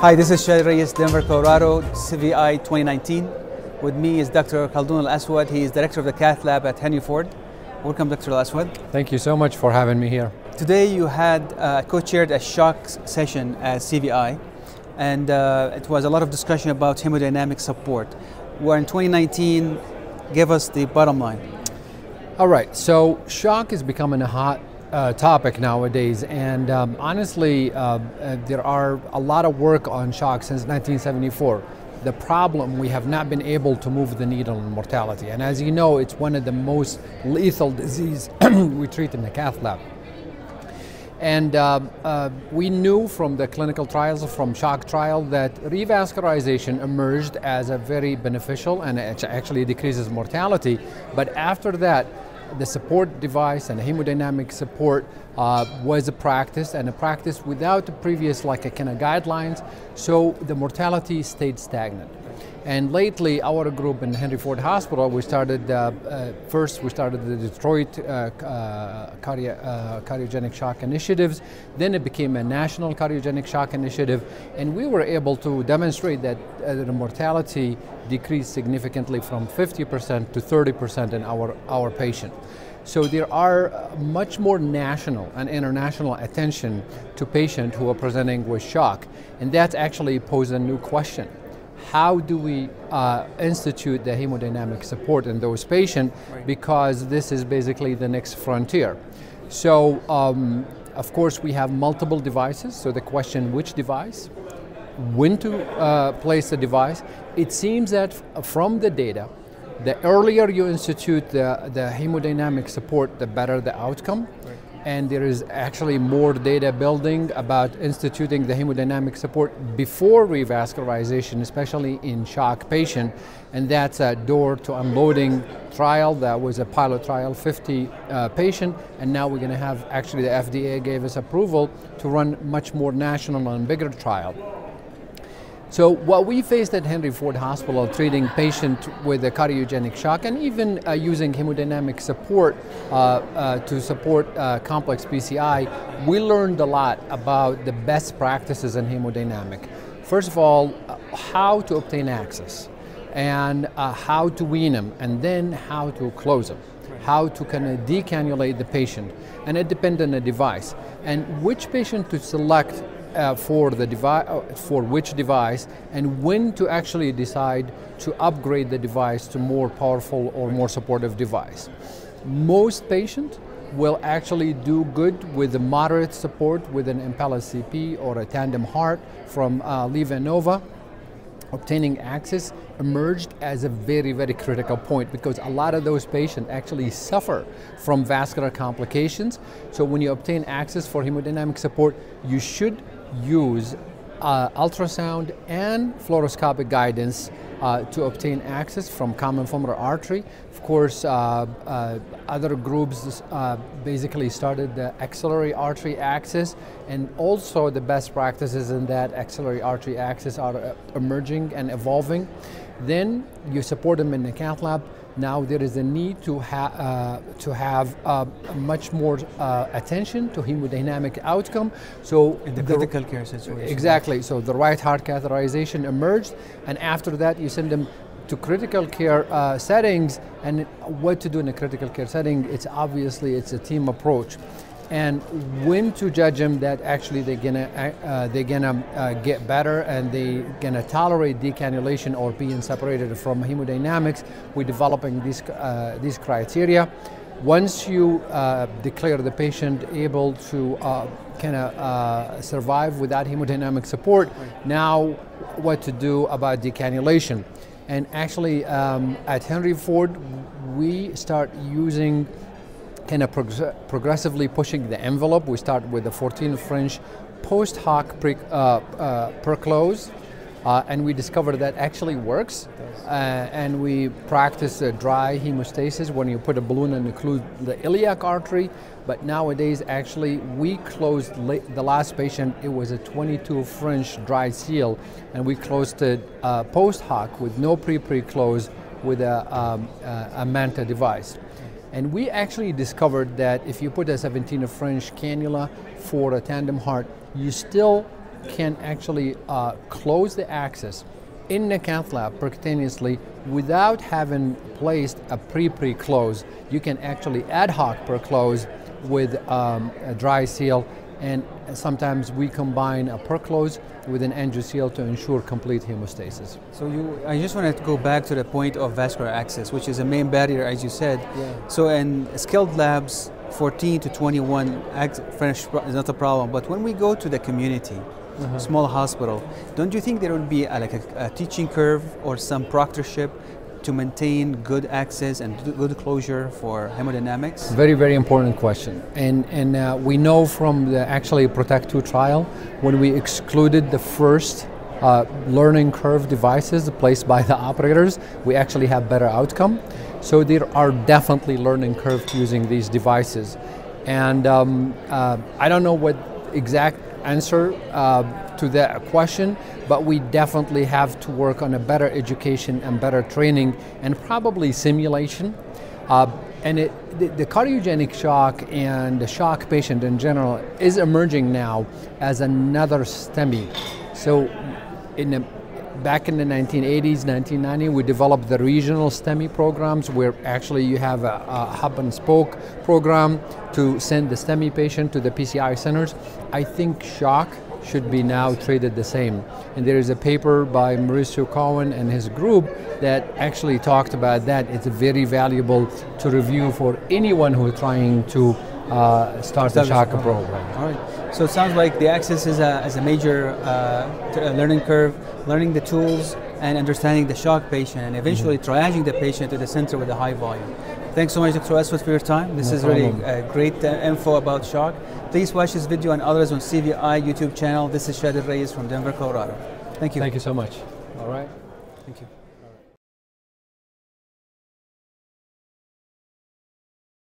Hi, this is Chadi Alraies, Denver, Colorado, CVI 2019. With me is Dr. Khaldoon Alaswad. He is director of the cath lab at Henry Ford. Welcome, Dr. Al Aswad. Thank you so much for having me here. Today, you had uh, co chaired a shock session at CVI, and uh, it was a lot of discussion about hemodynamic support. Where in 2019, give us the bottom line. All right, so shock is becoming a hot uh, topic nowadays, and um, honestly, uh, uh, there are a lot of work on shock since 1974. The problem, we have not been able to move the needle in mortality, and as you know, it's one of the most lethal disease we treat in the cath lab. And uh, uh, we knew from the clinical trials, from shock trial, that revascularization emerged as a very beneficial and it actually decreases mortality. But after that, the support device and hemodynamic support uh, was a practice and a practice without the previous like a kind of guidelines. So the mortality stayed stagnant and lately our group in henry ford hospital we started uh, uh, first we started the detroit uh, uh, uh, cardiogenic shock initiatives then it became a national cardiogenic shock initiative and we were able to demonstrate that the mortality decreased significantly from 50% to 30% in our, our patient. So there are much more national and international attention to patients who are presenting with shock, and that actually poses a new question. How do we uh, institute the hemodynamic support in those patients? Because this is basically the next frontier. So, um, of course, we have multiple devices. So the question, which device? when to uh, place the device. It seems that from the data, the earlier you institute the, the hemodynamic support, the better the outcome. And there is actually more data building about instituting the hemodynamic support before revascularization, especially in shock patient. And that's a door to unloading trial. That was a pilot trial, 50 uh, patient. And now we're going to have, actually the FDA gave us approval to run much more national and bigger trial. So what we faced at Henry Ford Hospital treating patients with a cardiogenic shock and even uh, using hemodynamic support uh, uh, to support uh, complex PCI, we learned a lot about the best practices in hemodynamic. First of all, uh, how to obtain access and uh, how to wean them and then how to close them how to kind of decannulate the patient and it depends on the device and which patient to select uh, for the device, uh, for which device, and when to actually decide to upgrade the device to more powerful or more supportive device. Most patients will actually do good with the moderate support with an Impella CP or a TandemHeart from uh, LivaNova obtaining access emerged as a very, very critical point because a lot of those patients actually suffer from vascular complications. So when you obtain access for hemodynamic support, you should use uh, ultrasound and fluoroscopic guidance uh, to obtain access from common femoral artery. Of course, uh, uh other groups uh, basically started the axillary artery access, and also the best practices in that axillary artery access are uh, emerging and evolving. Then you support them in the cath lab now there is a need to, ha uh, to have uh, much more uh, attention to hemodynamic outcome. So in the, the critical care situation. Exactly. So the right heart catheterization emerged, and after that you send them to critical care uh, settings. And what to do in a critical care setting? It's obviously it's a team approach and when to judge them that actually they're gonna uh, they're gonna uh, get better and they gonna tolerate decannulation or being separated from hemodynamics. We're developing these uh, these criteria. Once you uh, declare the patient able to uh, kind of uh, survive without hemodynamic support, now what to do about decannulation? And actually, um, at Henry Ford, we start using kind of prog progressively pushing the envelope. We start with the 14 French post hoc pre, uh, uh, uh, and we discovered that actually works. Uh, and we practice dry hemostasis when you put a balloon and include the iliac artery. But nowadays, actually, we closed the last patient. It was a 22 French DrySeal, and we closed it uh, post hoc with no pre-pre close with a, um, a Manta device. And we actually discovered that if you put a 17 French cannula for a TandemHeart, you still can actually uh, close the access in the cath lab percutaneously without having placed a pre-pre close. You can actually ad hoc per close with um, a DrySeal and sometimes we combine a perclose with an Angio-Seal to ensure complete hemostasis. So you, I just wanted to go back to the point of vascular access, which is a main barrier, as you said. Yeah. So in skilled labs, 14 to 21 French is not a problem, but when we go to the community, small hospital, don't you think there would be a, like a, a teaching curve or some proctorship to maintain good access and good closure for hemodynamics? Very, very important question. And, and uh, we know from the actually Protect 2 trial, when we excluded the first uh, learning curve devices placed by the operators, we actually have better outcome. So there are definitely learning curves using these devices. And um, uh, I don't know what exact answer uh, to that question, but we definitely have to work on a better education and better training and probably simulation. Uh, and it, the, the, cardiogenic shock and the shock patient in general is emerging now as another STEMI. So in the back in the 1980s, 1990, we developed the regional STEMI programs where actually you have a, a, hub and spoke program to send the STEMI patient to the PCI centers. I think shock should be now treated the same. And there is a paper by Mauricio Cohen and his group that actually talked about that. It's very valuable to review for anyone who is trying to uh, start the shock program. All right. So it sounds like the access is a, is a major uh, learning curve, learning the tools and understanding the shock patient and eventually mm-hmm. triaging the patient to the center with a high volume. Thanks so much, Dr. Aswad, for your time. This no is problem. really uh, great uh, info about shock. Please watch this video and others on CVI YouTube channel. This is Chadi Alraies from Denver, Colorado. Thank you. Thank you so much. All right. Thank you.